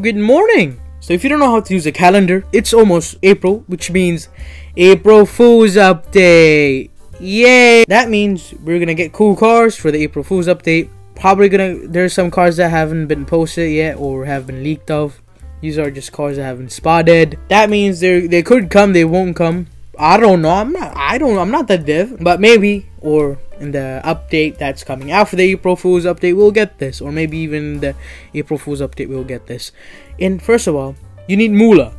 good morning. So if you don't know how to use a calendar, it's almost April, which means April Fool's Update. Yay! That means we're gonna get cool cars for the April Fool's Update. Probably gonna, there's some cars that haven't been posted yet or have been leaked of. These are just cars that haven't spotted. That means they they could come, they won't come. I don't know. I'm not. I don't. I'm not that dev, but maybe or in the update that's coming after the April Fool's update, we'll get this, or maybe even the April Fool's update, we'll get this. And first of all, you need moolah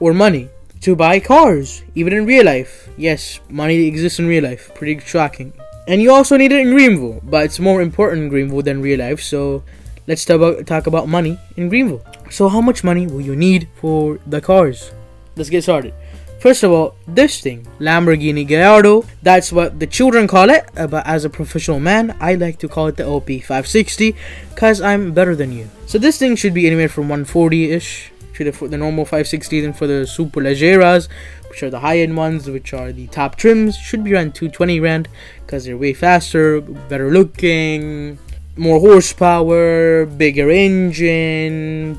or money to buy cars, even in real life. Yes, money exists in real life. Pretty shocking. And you also need it in Greenville, but it's more important in Greenville than real life. So let's talk about, talk about money in Greenville. So how much money will you need for the cars? Let's get started. First of all, this thing, Lamborghini Gallardo, that's what the children call it, uh, but as a professional man, I like to call it the LP560, cause I'm better than you. So this thing should be anywhere from 140-ish to the, for the normal 560s and for the Superleggeras, which are the high-end ones, which are the top trims, should be around 220 grand, cause they're way faster, better looking, more horsepower, bigger engine,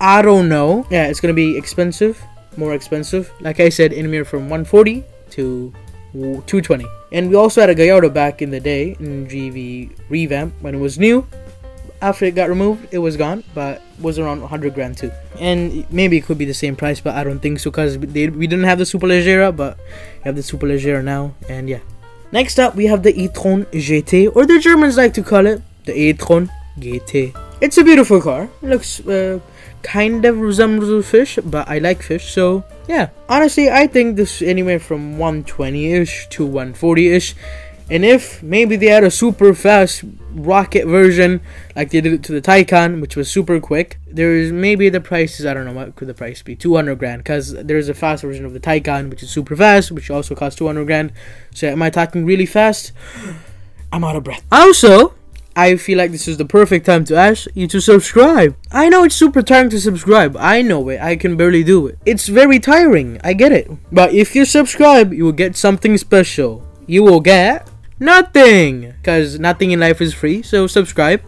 I don't know. Yeah, it's gonna be expensive more expensive. Like I said, anywhere from 140 to 220. And we also had a Gallardo back in the day in GV revamp when it was new. After it got removed, it was gone, but was around 100 grand too. And maybe it could be the same price, but I don't think so because we didn't have the Superleggera, but we have the Superleggera now. And yeah. Next up, we have the e-tron GT, or the Germans like to call it the e-tron GT. It's a beautiful car. It looks uh, kind of resembles a fish, but I like fish, so yeah. Honestly, I think this anywhere from 120-ish to 140-ish. And if maybe they had a super fast rocket version, like they did it to the Taycan, which was super quick, there's maybe the price is, I don't know, what could the price be? 200 grand, because there's a fast version of the Taycan, which is super fast, which also costs 200 grand. So am I talking really fast? I'm out of breath. Also, I feel like this is the perfect time to ask you to subscribe. I know it's super tiring to subscribe. I know it. I can barely do it. It's very tiring. I get it. But if you subscribe, you will get something special. You will get nothing. Because nothing in life is free. So subscribe.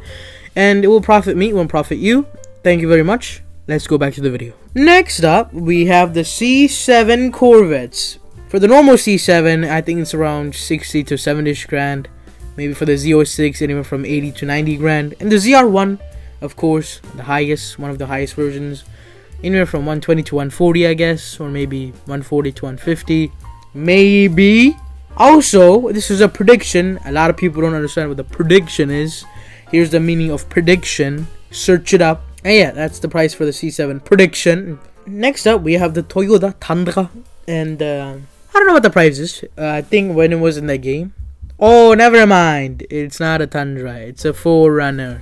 And it will profit me. It won't profit you. Thank you very much. Let's go back to the video. Next up, we have the C7 Corvettes. For the normal C7, I think it's around 60 to 70 grand maybe for the Z06 anywhere from 80 to 90 grand. And the ZR1 of course the highest one of the highest versions. Anywhere from 120 to 140 I guess or maybe 140 to 150 maybe. Also this is a prediction. A lot of people don't understand what the prediction is. Here's the meaning of prediction. Search it up. And yeah that's the price for the C7 prediction. Next up we have the Toyota Tundra. And uh, I don't know what the price is. Uh, I think when it was in the game Oh, never mind. It's not a Tundra. It's a 4Runner.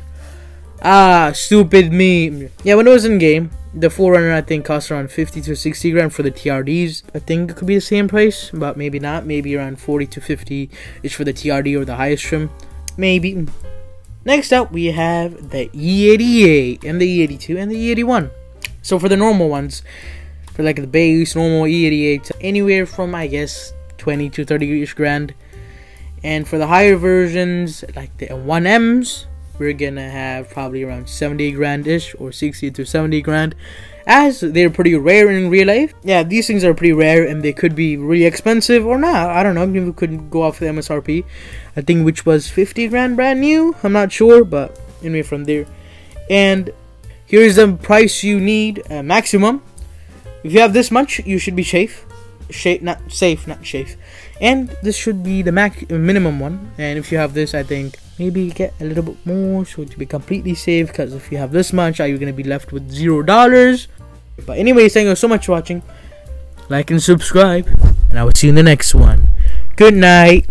Ah, stupid me. Yeah, when it was in game, the 4Runner I think cost around 50 to 60 grand for the TRDs. I think it could be the same price, but maybe not. Maybe around 40 to 50 is for the TRD or the highest trim. Maybe. Next up, we have the E88 and the E82 and the E81. So for the normal ones, for like the base normal E88, anywhere from I guess 20 to 30 grand and for the higher versions, like the 1Ms, we're gonna have probably around 70 grand ish or 60 to 70 grand as they're pretty rare in real life. Yeah, these things are pretty rare and they could be really expensive or not. I don't know. We could go off the MSRP. I think which was 50 grand brand new. I'm not sure, but anyway, from there. And here's the price you need uh, maximum. If you have this much, you should be safe. Safe, not safe, not safe and this should be the max minimum one. And if you have this i think maybe get a little bit more so to be completely safe. Because if you have this much are you gonna be left with zero dollars? But anyways thank you so much for watching. Like and subscribe. And i will see you in the next one. Good night